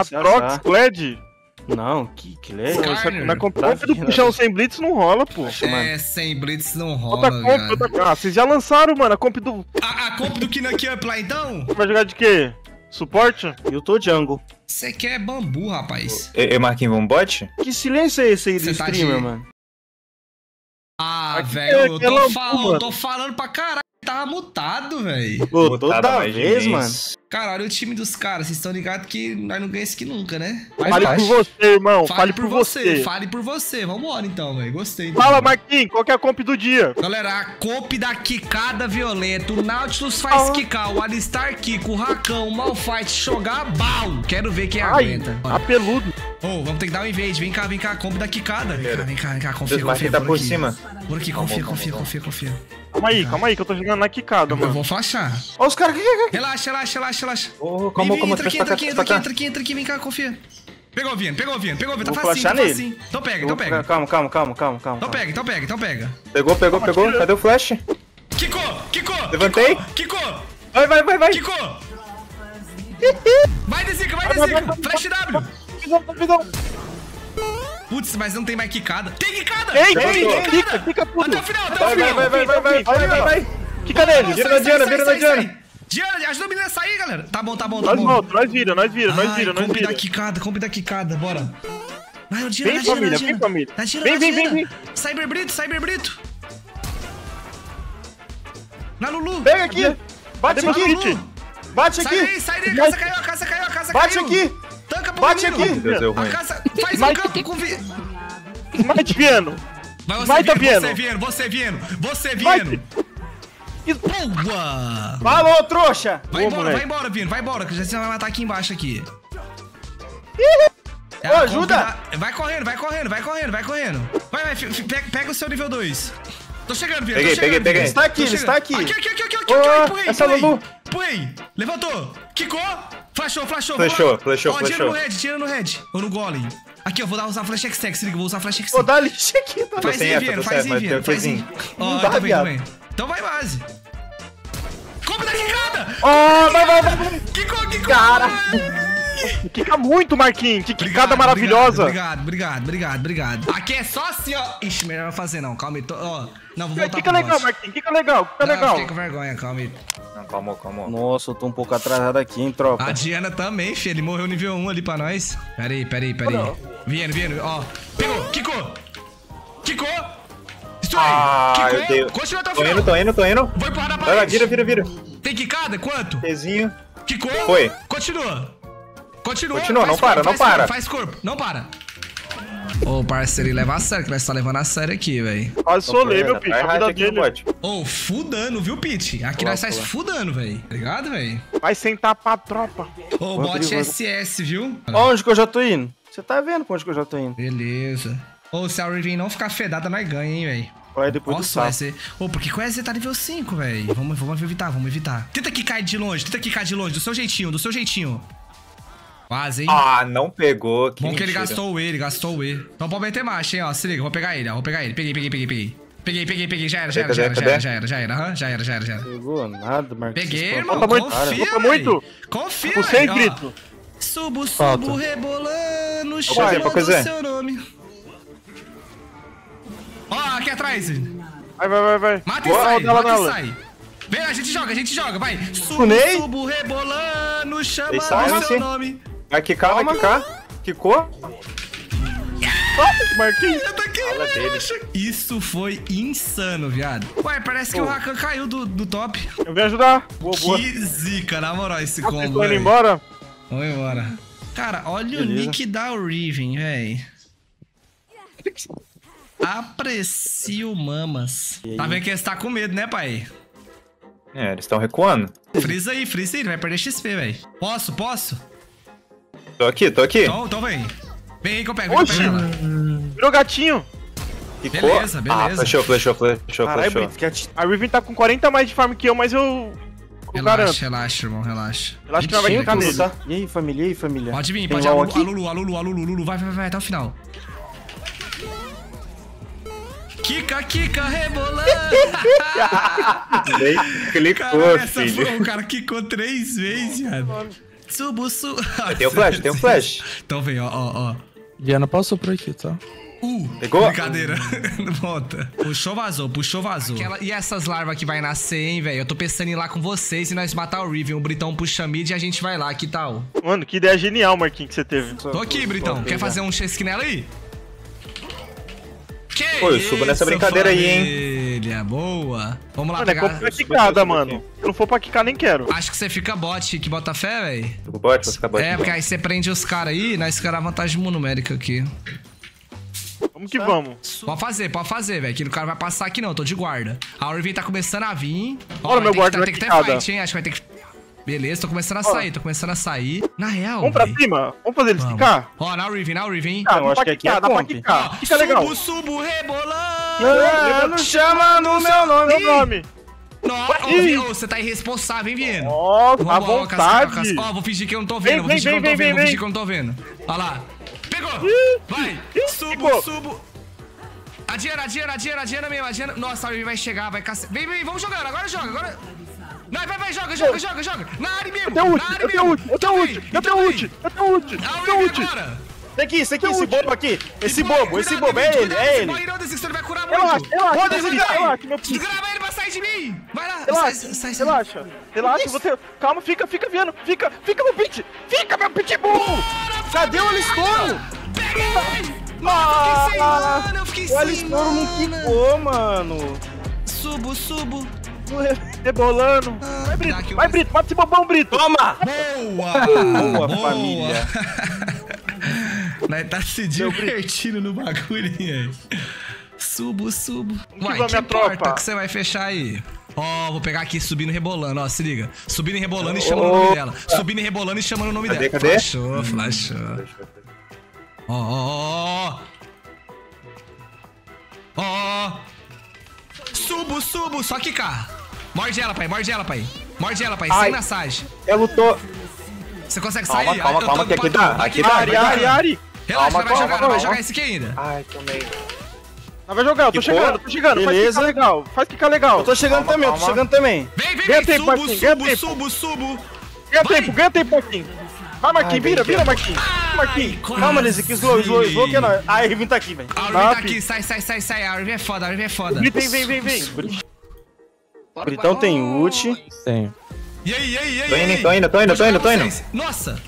Atrox, Kled. Não, que, que Skarner. na comp comp do puxão sem blitz não rola, pô. É, sem Blitz não Outra rola, comp, cara. outra... Ah, vocês já lançaram, mano, a comp do... A, a comp do Kinuck Up lá, então? Vai jogar de quê? Suporte? Eu tô jungle. Você quer bambu, rapaz. E, e Marquinhos, vamos bot? Que silêncio é esse aí do Cê tá streamer, de- mano? Ah, velho, é- eu é tô, lambu, falando, mano. tô falando pra caralho. Tava mutado, velho. Pô, toda vez, mano. Cara, olha o time dos caras. Vocês estão ligados que nós não ganhamos isso aqui nunca, né? Mas Fale por você, irmão. Fale, Fale, por você. Fale por você. Vambora, então, velho. Gostei. então. Fala, Marquinhos, qual que é a comp do dia? Galera, a comp da quicada violenta. O Nautilus faz Ah. quicar. O Alistar Kiko, o Racão, o Malfight jogar bal. Quero ver quem Ai, aguenta. apeludo. Ô, vamos ter que dar um invade. Vem cá, vem cá. Comp da quicada. Vem cá, vem cá, vem cá. Confia, confia. tá por aqui. cima. Bora aqui, confia, confia, confia, confia. Calma aí, calma aí, que eu tô jogando na quicada, Eu mano. vou flashar. Ó os caras que... Relaxa, relaxa, relaxa, relaxa. Ô, calma, calma, entra aqui, entra aqui, entra aqui, entra aqui, entra aqui, vem cá, confia. Pegou o Viano, pegou o Viano, pegou o Viano, tá Vou facinho, tá facinho. Então pega, Eu então pega. Calma, calma, calma, calma, calma. Então pega, então pega, então pega. Pegou, pegou, pegou. Cadê o flash? Kiko, Kiko! Levantei. Kiko! Vai, vai, vai, vai. Kiko! Vai, Desica, vai, Desica! Flash W! Rapidão, rapidão. Putz, mas não tem mais quicada. Tem quicada! Ei, Tem ei, quicada! fica, fica tudo. Até o final, até o final! vai, vai, vai, vai, vai, vai, vai, vai. Fica nele. Vira na Diana, vira na Diana. Diana, ajuda a menina a sair, galera. Tá bom, tá bom, tá Nós bom. volta, nós vira, nós vira, nós vira, nós comp da vira. quicada, comp da quicada, bora. Vai, o Diana, Vem, família, vem, família. Vem, vem, Diana. vem, Cyber Brito, Cyber Brito. Na Lulu. Pega aqui. Bate aqui. Bate Sai daí, aqui. sai daí, a casa caiu, a casa caiu, a casa Bate caiu. aqui. Tanca pro Bate menino. aqui. Deus, A casa... Faz um campo com... Vi... Smite Viano. Vai você, Vai, tá você, Vieno, você, Vieno, você, Vai, Vieno. Boa! Falou, trouxa. Vai Ô, embora, moleque. vai embora, Vieno, vai embora, que já você vai matar aqui embaixo aqui. É Ô, ajuda. comp da- Vai correndo, vai correndo, vai correndo, vai correndo. Vai, vai, pega, pega o seu nível 2. Tô chegando, Vieno, Peguei, tô chegando, peguei, peguei. Está aqui, está aqui. Aqui, aqui, aqui, aqui, aqui, Ô, aqui, empurrei, essa empurrei. Levantou, quicou, flashou, flashou. Flashou, flashou, Ó, tira flashou. no red, tira no red, ou no golem. Aqui, eu vou dar, usar flash X-Tech, se liga, vou usar flash Ô, X-Tech. dá lixa aqui, tá? Faz sem aí, tô faz certo, aí, mas Vieno, tem o faz aí. Ó, Não eu dá, vendo, tô viado. Então vai base. Compra da quicada! Ó, vai, vai, vai, vai. Kiko, Kiko! Cara. Quica muito, Marquinhos. Que Obrigado, quicada maravilhosa. Obrigado, obrigado, obrigado, obrigado. Aqui é só assim, ó. Ixi, melhor não fazer não, calma aí. Tô, ó, não, vou voltar Quica legal, boss. Marquinhos. Quica legal, quica Não, legal. Fiquei com vergonha, calma aí. Não, calma, calma. Nossa, eu tô um pouco atrasado aqui, hein, tropa. A Diana também, filho. Ele morreu nível 1 ali pra nós. Pera aí, pera aí, pera aí. Viendo, viendo, ó. Pegou, Kiko! Kiko! Destrui! Ah, Kiko! eu. Continua até o Tô final. indo, tô indo, tô indo. Vou empurrar na Vai parede. vira, vira, vira. Tem quicada? Quanto? Pezinho. Kiko? Foi. Continua. Continua. Continua, não para, corpo, não faz para. corpo, Faz corpo, não para. Ô, parceiro, leva a sério, que nós tá levando a sério aqui, velho. Quase solei, meu. Vai A vida dele. bot. Ô, fudando, viu, Pete? Aqui nós tá fudando, velho. Tá ligado, velho? Vai sentar pra tropa. Ô, Vamos bot perigoso. SS, viu? Ó, onde que eu já tô indo? Você tá vendo pra onde que eu já tô indo? Beleza. Ô, se a Riven não ficar fedada, nós ganha, hein, velho. Vai depois Nossa, do sapo. Ô, porque com essa tá nível 5, velho. Vamos, vamos evitar, vamos evitar. Tenta que cai de longe, tenta que cai de longe, do seu jeitinho, do seu jeitinho. Quase, hein? Ah, não pegou. Que Bom que ele mentira. gastou o E, ele gastou o E. Então pode meter marcha, hein, ó. Se liga, vou pegar ele, ó. Vou pegar ele. Peguei, peguei, peguei, peguei. Peguei, peguei, peguei. Já era, já era, já era, já era, já era, já era. Aham, já era, já era, já era. Pegou nada, Marcos. Peguei, irmão. Falta muito, Confia, falta muito. Confia, Com sem véi, ó. grito. Subo, subo, Falta. rebolando, chamando é? seu nome. Ó, aqui atrás. Vai, vai, vai, vai. Mata e Boa, sai, mata e sai. Vem, a gente joga, a gente joga, vai. Subo, Funei? subo, rebolando, chamando sai, seu sim. nome. Vai quicar, vai quicar. Quicou. Marquinhos. Isso foi insano, viado. Ué, parece que o Rakan caiu do, do top. Eu vim ajudar. Boa, boa. Que zica, na moral, esse Vocês combo, estão indo velho. embora? Vamos embora. Cara, olha o Beleza. nick da Riven, véi. Aprecio mamas. Tá vendo que eles tá com medo, né, pai? É, eles estão recuando. Frisa aí, frisa aí, ele vai perder XP, véi. Posso, posso? Tô aqui, tô aqui. Então, então vem. Vem aí que eu pego, Oxi. Virou gatinho. Quicou. Beleza, Ah, beleza. flechou, flechou, flechou, Caralho, flechou. Brito. A Riven tá com 40 mais de farm que eu, mas eu. Eu Relaxa, garanto. relaxa, irmão, relaxa. Eu acho que ela vai ficar nele. você- E aí, família? E aí, família? Pode vir, pode ir. A LOL Lulu, a Lulu, a Lulu, Lulu, vai, vai, vai, até o final. Kika, Kika, rebolando. Nem Cara, Clicou, essa filho. foi, o cara quicou três vezes, viado. Subo, subo. Tem o flash, tem o flash. Então vem, ó, ó, ó. Diana passou por aqui, tá? Uh, Pegou? Brincadeira. Volta. Puxou, vazou, puxou, vazou. Aquela- E essas larvas que vai nascer, hein, velho? Eu tô pensando em ir lá com vocês e nós matar o Riven. O Britão puxa mid e a gente vai lá, que tal? Mano, que ideia genial, Marquinhos, que você teve. Tô aqui, Britão. Quer fazer um chesque nela aí? Que Pô, eu subo nessa brincadeira aí, hein? família. Boa. Vamos lá Mano, é pegar... comprar quicada, mano. Se não for pra quicar, nem quero. Acho que você fica bot que bota fé, velho. O bot, vou ficar bot. É, porque aí você prende os caras aí, nós caras vantagem numérica aqui. Vamos que vamos. Pode fazer, pode fazer, velho. Que o cara vai passar aqui não, tô de guarda. A Orvin tá começando a vir. Ó, Olha, meu guarda vai vai ter que ter fight, hein? Acho que vai ter que... Beleza, tô começando a sair, tô começando a sair. Na real, Vamos pra véi, cima? Vamos fazer eles quicar? Ó, na Riven, na Riven. Ah, eu dá acho que aqui é dá pra quicar. Fica legal. Subo, subo, rebolando. Ah, não chama no meu nome. Meu nome. Nossa, ô, ô, você tá irresponsável, hein, Vieno? Nossa, à Vamos, ó, casca- vontade. Ó, vou fingir que eu não tô vendo, vou vem, fingir que eu não tô vem, vendo, vem, vou fingir que eu não tô vendo. Olha lá. Pegou! Vai! Subo, subo! A Diana, a Diana, a Diana, a Diana mesmo, Diana. Nossa, a Riven vai chegar, vai cacete. Vem, vem, vamos jogando, agora joga, agora. Vai, vai, vai, joga, joga, joga, joga. Na área mesmo. Eu tenho ult, na área eu tenho mesmo. ult, eu tenho ult, eu tenho ult, eu tenho ult, eu tenho ult. agora. Esse aqui, esse aqui, esse bobo aqui. Esse bobo, esse bobo, é ele, é ele. ele. Relaxa, relaxa, relaxa. Desgrava ele sair de mim. Vai lá, Relaxa, sai, sai, sai. relaxa, relaxa, você... Calma, fica, fica vendo, fica, fica meu pit, fica meu pitbull! Cadê o Alistormo? Peguei! Mano, eu fiquei sem Ah, mana, eu fiquei O sem Alistormo não mana. quicou, mano. Subo, subo. Rebolando. Vai, dá Brito, aqui vai, Brito, mata esse bobão, Brito! Toma! Boa! Boa, família. Nós tá se divertindo no bagulho, hein? Subo, subo. Vamos, que minha porta tropa. que você vai fechar aí? Ó, vou pegar aqui subindo e rebolando, ó, se liga. Subindo e rebolando e chamando o nome dela. Subindo e rebolando e chamando o nome Cadê, dela. cadê? Flashou, flashou. Ó, ó, ó, ó. Subo, subo, só quicar. Morde ela, pai, morde ela, pai. Morde ela, pai, sem Ai. massagem. Ela lutou. Você consegue Calma, sair? calma, calma, indo que aqui dá, aqui dá, Ari, Ari, Ari! Relaxa, Calma, vai calma, jogar, ela vai calma. jogar esse aqui ainda. Ai, tomei. Vai jogar, eu tô chegando, tô chegando, Beleza. faz ficar legal, faz ficar legal. Eu tô chegando Calma, também, eu tô calma. chegando também. Vem, vem, Ganha vem, tempo, subo, Marquinhos, subo, subo, subo. Ganha Vai. tempo, ganha tempo, Marquinhos. Vai, Marquinhos, vira, vira. Marquinhos. Marquinhos. Calma, Nesse aqui, slow, slow, slow, que é nóis. Ah, a Irving tá aqui, velho. A Arvin Tá, aqui, sai, sai, sai, sai. A Arvin é foda, a Arvin é foda. Vem, vem, vem, vem. O Britão tem ult. Tenho. E aí, e aí, e aí? Tô indo, tô indo, tô indo, tô indo. Nossa,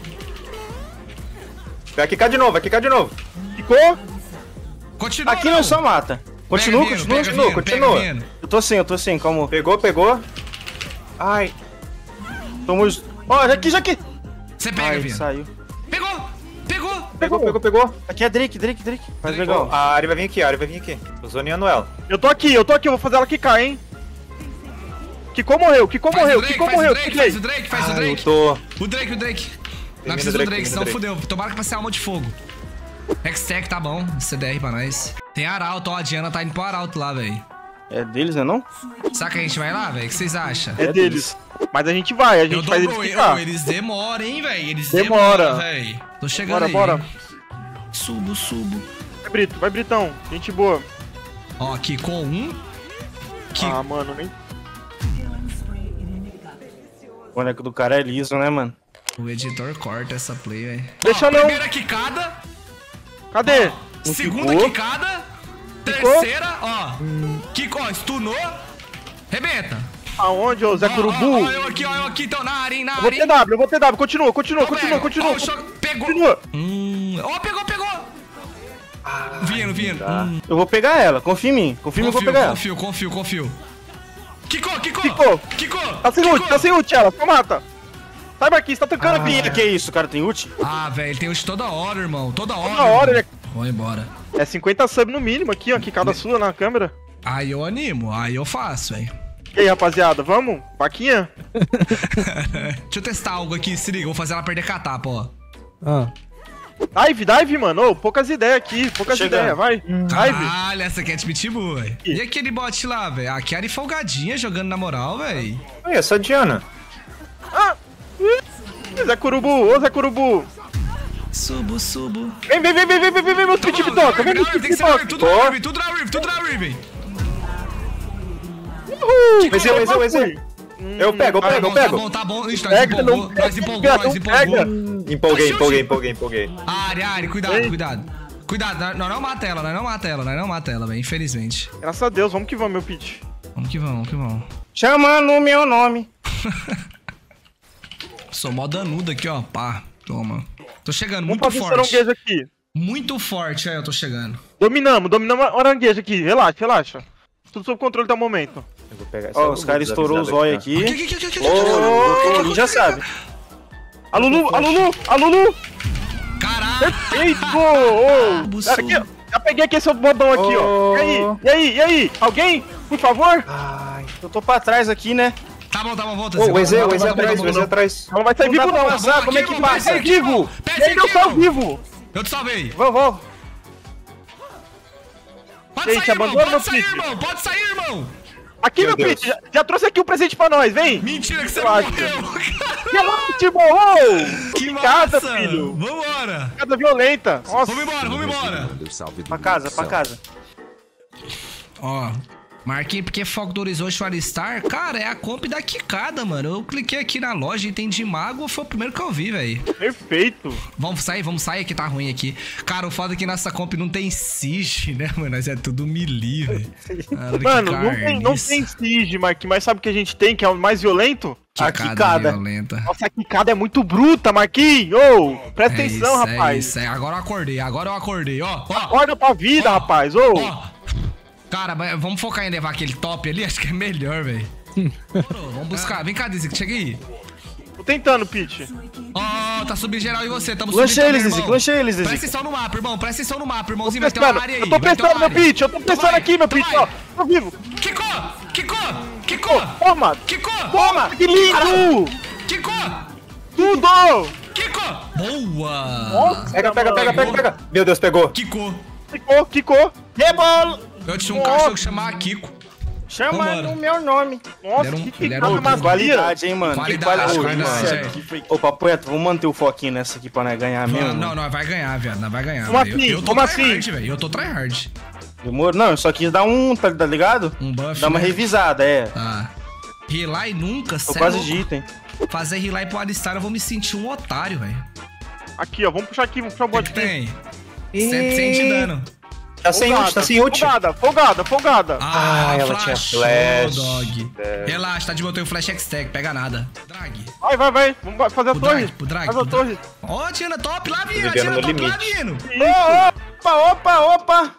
Vai quicar de novo, vai quicar de novo. Ficou? Continua. Aqui não só mata. Continua, Pega, continua, Vino, continua, continua. Eu tô sem, eu tô sem, calma. Pegou, pegou. Ai. Tomamos. Ó, já aqui, já aqui. Você pega, Ai, Vino. saiu. Pegou, pegou. Pegou, pegou, pegou. Aqui é Drake, Drake, Drake. Faz Drake. legal. A Ari vai vir aqui, a Ari vai vir aqui. Tô zoneando ela. Eu tô aqui, eu tô aqui, eu vou fazer ela quicar, hein. Kiko morreu, Kiko Faz morreu, o Drake, Kiko faz o morreu, Drake, faz o Drake, faz o Drake. lutou. O Drake, o Drake. Não precisa o do Drake, Drake, senão o Drake. fudeu. Tomara que passe alma de fogo. Hextech tá bom, CDR pra nós. Tem Arauto, ó, a Diana tá indo pro Arauto lá, velho. É deles, né não? Será que a gente vai lá, velho? O que vocês acham? É deles. Mas a gente vai, a Eu gente dou faz eles. Ô, eles demoram, hein, velho? Eles Demora. demoram, velho. Tô chegando Bora, aí. bora. hein? Subo, subo. Vai, Brito, vai, Britão. Gente boa. Ó, aqui com um. Que... Ah, mano, nem... O boneco do cara é liso, né, mano? O editor corta essa play, velho. Deixa Ó, não. Primeira quicada. Cadê? segunda quicou. quicada. Quicou. Terceira, ó. Quicou, ó, stunou. Rebenta. Aonde, ô Zé Ó, Curubu? Ó, ó, eu aqui, ó, eu aqui, então, na área, na Eu vou área. ter hein. W, eu vou ter W. Continua, continua, Então continua, pega. continua. Ó, cho- Pegou. Continua. Hum. Ó, pegou, pegou. Vindo, vindo. Hum. Eu vou pegar ela, confia em mim. Confia em mim, eu vou Confio, pegar ela. confio, confio, confio. Quicou, quicou. Quicou. Quicou. Tá sem ult, tá sem ult, ela. Só mata. Sai, Marquinhos, tá tancando a Ih, pinha. que isso, o cara tem ult? Ah, velho, tem ult toda hora, irmão. Toda hora. Toda hora, ele Vou embora. É 50 sub no mínimo aqui, ó. Quicada sua na câmera. Aí eu animo, aí eu faço, velho. E aí, rapaziada, vamos? Vaquinha? Deixa eu testar algo aqui, se liga, vou fazer ela perder catapa, ó. Ah, Dive, dive, mano. Ô, poucas ideias aqui, poucas Chegando. ideias, vai. Dive. Caralho, essa aqui é de pitbull, velho. E aquele bot lá, velho? A Kiara folgadinha jogando na moral, velho. Oi, essa Diana. Ah! Zé Curubu, ô Zé Curubu. Subo, subo. Vem, vem, vem, vem, vem, vem, vem, vem, meu tweet Vamos, toca. Vem, meu na Riven, toca. tudo na Riven, tudo na Riven, tudo na Riven. Uhul. Exeu, exeu, exeu. Eu pego, eu Tá pego, eu bom, tá pego. bom, tá bom. Ixi, nós Pega, empolgou, não nós empolgou, nós empolgou. pega. Empolguei, empolguei, empolguei, empolguei. Ari, Ari, cuidado, cuidado. Cuidado, nós nós não mata ela, nós não mata ela, nós não mata ela, velho, infelizmente. Graças a Deus, vamos que vamos, meu pitch. Vamos que vamos, vamos que vamos. Chamando o meu nome. Sou mó danudo aqui, ó, pá, toma. Tô chegando, Vamos muito forte. aranguejo aqui. Muito forte, aí eu tô chegando. Dominamos, dominamos a aranguejo aqui. Relaxa, relaxa. Tudo sob controle até o momento. Eu vou pegar essa Ó, os caras estourou os olhos desavisada aqui. Ô, já sabe. A Lulu, a Lulu, a Lulu! Pera aqui, ó. Já peguei aqui esse bodão aqui, ó. E aí? E aí? E aí? Alguém? Por favor? Ai. Eu tô pra trás aqui, né? Tá bom, tá bom, volta. Ô, o EZ, volta, o EZ volta, atrás, o volta, EZ volta. atrás. Não vai sair Não vivo, não. passar, como é que passa? Passa Ele não aqui, tá irmão. vivo. Eu te salvei. Vamos, vamos. Pode Gente, sair, irmão, pode sair, irmão, pode sair, irmão. Aqui, Meu meu. Pete, já, já trouxe aqui um presente pra nós, vem! Mentira que você Relaxa. morreu. Relaxa! Ô! Que Picada, massa. filho! Vambora. Picada violenta! Nossa! Vamos embora, vamos embora. Pra casa, pra casa. Ó, marquei porque foco do Horizonte Alistar, cara, é a comp da quicada, mano. Eu cliquei aqui na loja, entendi mago, foi o primeiro que eu vi, velho. Perfeito! Vamos sair, vamos sair que tá ruim aqui. Cara, o foda é que nessa comp não tem siege, né, mano? Nós é tudo melee, velho. Mano, não tem, não tem siege, Marquinhos, mas sabe o que a gente tem, que é o mais violento? A Quicada quicada. violenta. Nossa, a quicada é muito bruta, Marquinhos! Ô! Presta É atenção, isso, rapaz! É isso, é. Agora eu acordei, agora eu acordei, ó. Ó, Acorda pra vida, Ó, rapaz! Ô! ó. Cara, vamos focar em levar aquele top ali, acho que é melhor, velho. Vamos buscar. Vem cá, Dizzy, chega aí. Tô tentando, Pete. Ó, tá subindo geral e você, tamo subindo eles, também, Zizi, irmão. lancha eles, Presta Zizi. atenção no mapa, irmão. Presta atenção no mapa, irmãozinho. Vai ter uma pensando, área aí. eu tô pensando, meu. Pete! Eu tô pensando aqui, meu Pete! Ó, tô vivo! Kiko! Kiko! Kiko! Toma! Kiko! Toma! Que lindo! Kiko! Tudo! Kiko! Boa! Pega, pega, pega, pega, pega. Meu Deus, pegou. Kiko! Quicou, quicou! Rebolo! Eu tinha um Nossa. cachorro que chamava Kiko. Chamando Vambora. o meu nome. Nossa, Ele um- que um- macia! Qualidade, hein, mano. Qualidade, que qualidade, é. foi... Ô, Papo Reto, vamos manter o foquinho nessa aqui pra nós ganhar mesmo. Não, não, não, vai ganhar, viado. Não vai ganhar. Como assim? Eu, eu tô tryhard, assim? velho. Eu tô tryhard. Demorou? Não, eu só quis dar um, tá, tá ligado? Um buff. Dá uma né? revisada, é. Tá. Relay nunca, Tô cê é quase de item. Fazer relay pro Alistar, eu vou me sentir um otário, velho. Aqui, ó, vamos puxar aqui, vamos puxar o O que tem? 700 de dano. Tá sem ult, tá sem ult. Folgada, folgada, folgada. Ah, ela tinha flash. dog. É. Relaxa, tá de tenho flash X-Tag, pega nada. Drag. Vai, vai, vai. Vamos fazer a O torre. drag, o drag, Faz a torre. Ó, Diana top lá, vindo. no top lá, limite. vindo. Opa, opa, opa!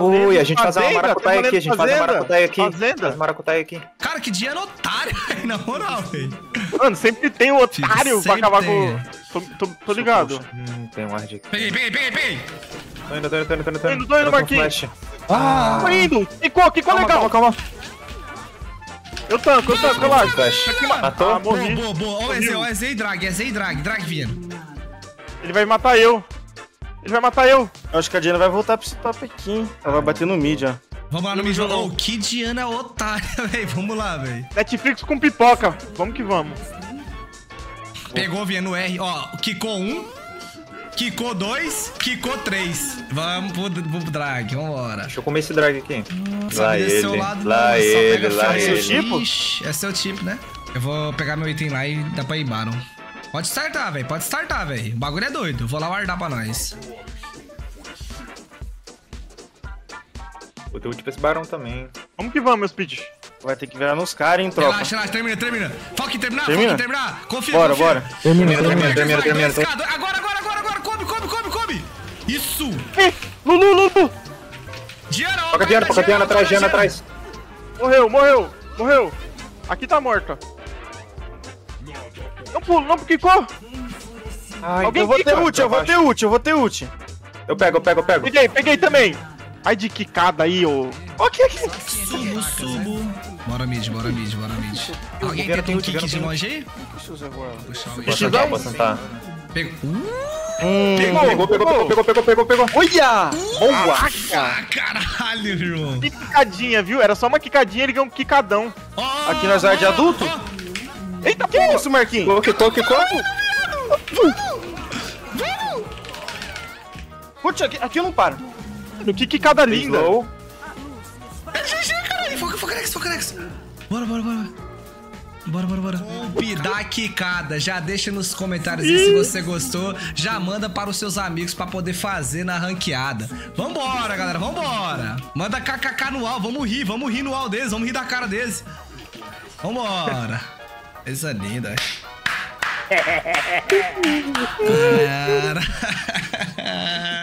Ui, a gente faz uma maracutaia aqui, a gente faz uma maracutaia aqui. Fazenda. Faz maracutaia aqui. Cara, que Diana otário, velho, na moral, velho. Mano, sempre tem um otário pra acabar com. Tô, tô, tô ligado. Hum, tem um ward aqui. Peguei, peguei, peguei, peguei. Tô indo, tô indo, tô indo, tô indo. Tô indo, tô indo, Marquinhos. flash. Tô indo. Quicou, quicou Calma, legal. calma, calma. Eu tanco, eu tanco, relaxa. Flash. Ah, Matou? morri. Boa, boa, boa. Ó, o EZ, ó, o EZ e drag, EZ e drag, drag vindo. Ele vai matar eu. Ele vai matar eu. Eu acho que a Diana vai voltar pra esse top aqui, hein? Ela vai bater no mid, ó. Vamos lá no mid. Ô, que Diana otária, velho. Vamos lá, velho. Netflix com pipoca. Vamos que vamos. Pegou, vinha no R. Ó, quicou 1, quicou 2, quicou 3. Vamos pro, pro drag, vambora. Deixa eu comer esse drag aqui. Só Lá ele, lado, lá não, ele, pega lá ele. tipo? Ixi, É seu tipo, né? Eu vou pegar meu item lá e dá pra ir Baron. Pode startar, velho. Pode startar, velho. O bagulho é doido. Vou lá guardar pra nós. Vou ter ult pra esse barão também. Vamos que vamos, meus pitch. Vai ter que virar nos caras, hein, tropa. Relaxa, relaxa. Termina, termina. Foca em terminar, Termina? foca em terminar. Confia, Bora, confia. bora. Termina, Termina, termina. termina, termina, termina. Agora, agora, agora, agora. Come, come, come, come. Isso. Lulu, Lulu. Diana, ó. Foca a Diana, foca a Diana atrás, Diana atrás. Morreu, morreu, morreu. Aqui tá morta. Não pulo, não quicou. Ai, Alguém Eu vou ter ult, eu vou ter ult, eu vou ter ult. Eu pego, eu pego, eu pego. Peguei, peguei também. Ai de quicada aí, ô. Ó, aqui, aqui. Subo, subo. Bora mid, bora mid, bora mid. Alguém tem tem um kick de longe aí? Deixa eu usar agora. Puxa, alguém. Posso Deixa eu sentar, dar- posso sentar. Pegou. Pegou, pegou, pegou, pegou, pegou, pegou, pegou. Olha! Boa! Ah, caralho, irmão. Que quicadinha, viu? Era só uma quicadinha, ele ganhou um quicadão. Aqui nós é de adulto? Eita, Que porra. isso, Marquinhos? Quicou, quicou, quicou. Putz, aqui, aqui eu não paro. Mano, que quicada linda. Slow. É GG, caralho. Foca, foca next, foca next. Bora, bora, bora. Bora, bora, bora. Golpe da quicada. Já deixa nos comentários aí se você gostou. Já manda para os seus amigos para poder fazer na ranqueada. Vambora, galera, vambora. Manda kkk no al, vamos rir, vamos rir no al deles, vamos rir da cara deles. Vambora. Coisa linda. Cara.